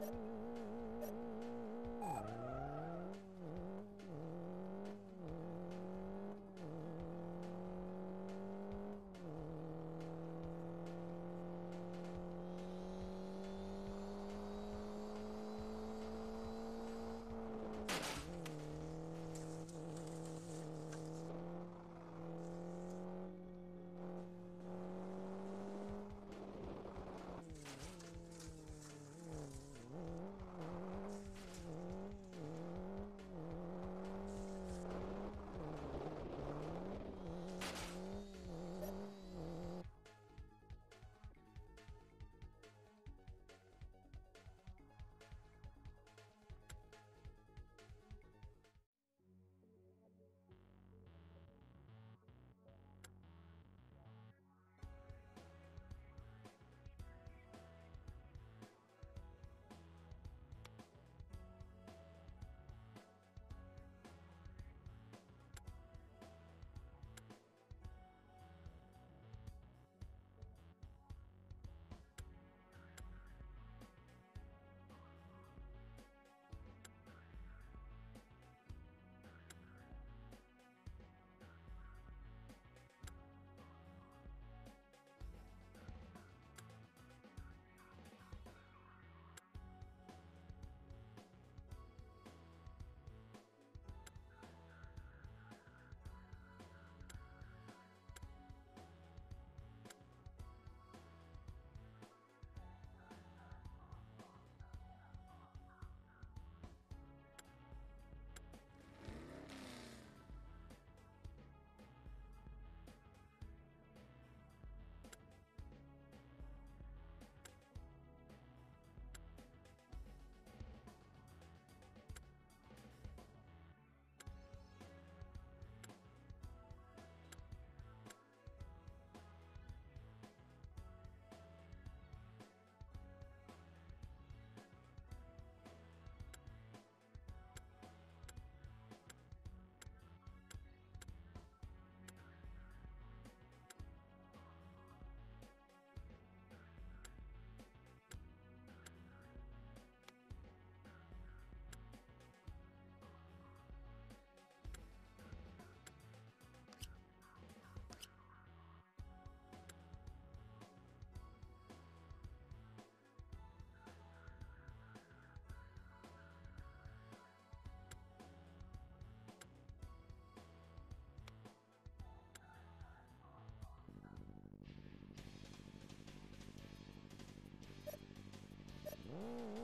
Oh. Mm-hmm.